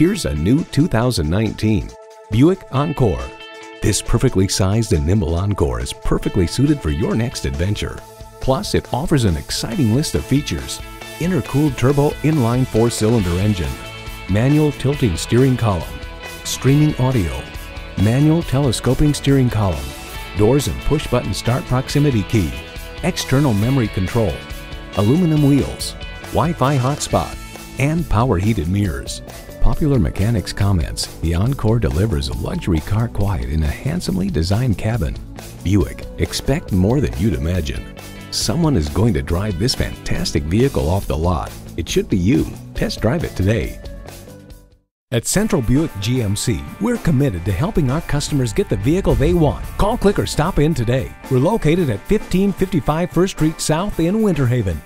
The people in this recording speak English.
Here's a new 2019 Buick Encore. This perfectly sized and nimble Encore is perfectly suited for your next adventure. Plus, it offers an exciting list of features. Intercooled turbo inline four-cylinder engine, manual tilting steering column, streaming audio, manual telescoping steering column, doors and push-button start proximity key, external memory control, aluminum wheels, Wi-Fi hotspot, and power heated mirrors. Popular Mechanics comments, the Encore delivers a luxury car quiet in a handsomely designed cabin. Buick, expect more than you'd imagine. Someone is going to drive this fantastic vehicle off the lot. It should be you. Test drive it today. At Central Buick GMC, we're committed to helping our customers get the vehicle they want. Call, click, or stop in today. We're located at 1555 First Street South in Winter Haven.